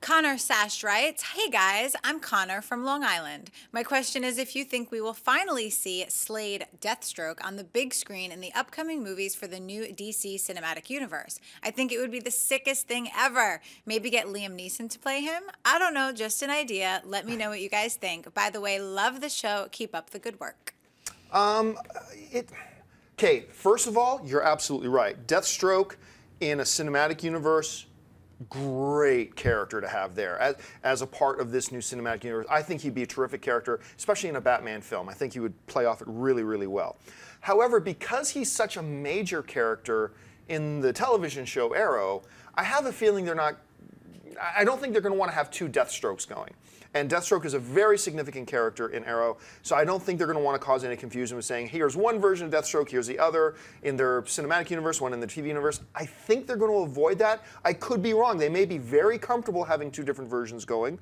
Connor Sachse writes, Hey guys, I'm Connor from Long Island. My question is if you think we will finally see Slade Deathstroke on the big screen in the upcoming movies for the new DC cinematic universe. I think it would be the sickest thing ever. Maybe get Liam Neeson to play him? I don't know, just an idea. Let me know what you guys think. By the way, love the show. Keep up the good work. Um, it. Okay, first of all, you're absolutely right. Deathstroke in a cinematic universe great character to have there as, as a part of this new cinematic universe. I think he'd be a terrific character, especially in a Batman film. I think he would play off it really, really well. However, because he's such a major character in the television show Arrow, I have a feeling they're not. I don't think they're going to want to have two Deathstrokes going. And Deathstroke is a very significant character in Arrow, so I don't think they're going to want to cause any confusion with saying, here's one version of Deathstroke, here's the other, in their cinematic universe, one in the TV universe. I think they're going to avoid that. I could be wrong. They may be very comfortable having two different versions going,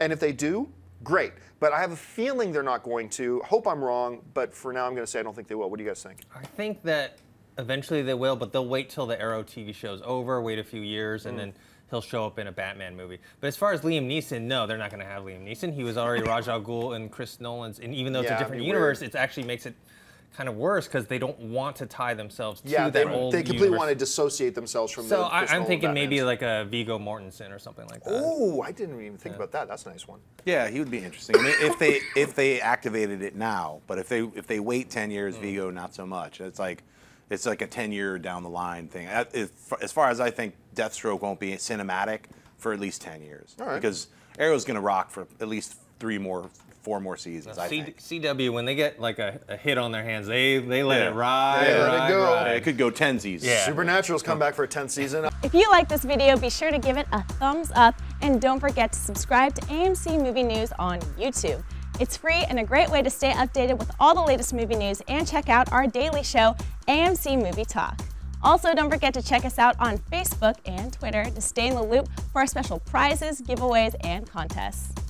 and if they do, great. But I have a feeling they're not going to. Hope I'm wrong, but for now I'm going to say I don't think they will. What do you guys think? I think that eventually they will, but they'll wait till the Arrow TV show's over, wait a few years, and Mm. then he'll show up in a Batman movie. But as far as Liam Neeson, no, they're not going to have Liam Neeson. He was already Ra's Al Ghul and Chris Nolan's, and even though it's Yeah, a different universe, weird. it actually makes it kind of worse because they don't want to tie themselves to Yeah, they, that old they completely universe. want to dissociate themselves from So the I, Chris I'm Nolan thinking maybe like a Viggo Mortensen or something like that. Oh, I didn't even think about that. That's a nice one. Yeah, he would be interesting. I mean, if they if they activated it now, but if they if they wait ten years, Viggo not so much. It's like it's like a ten year down the line thing. As far as I think, Deathstroke won't be cinematic for at least ten years All right. because Arrow's going to rock for at least three more, four more seasons. I C- think. CW when they get like a, a hit on their hands, they they let Yeah. it ride, Yeah, let it ride, go. ride. It could go ten seasons. Yeah. Supernatural's come back for a 10th season. If you like this video, be sure to give it a thumbs up and don't forget to subscribe to AMC Movie News on YouTube. It's free and a great way to stay updated with all the latest movie news and check out our daily show, AMC Movie Talk. Also, don't forget to check us out on Facebook and Twitter to stay in the loop for our special prizes, giveaways, and contests.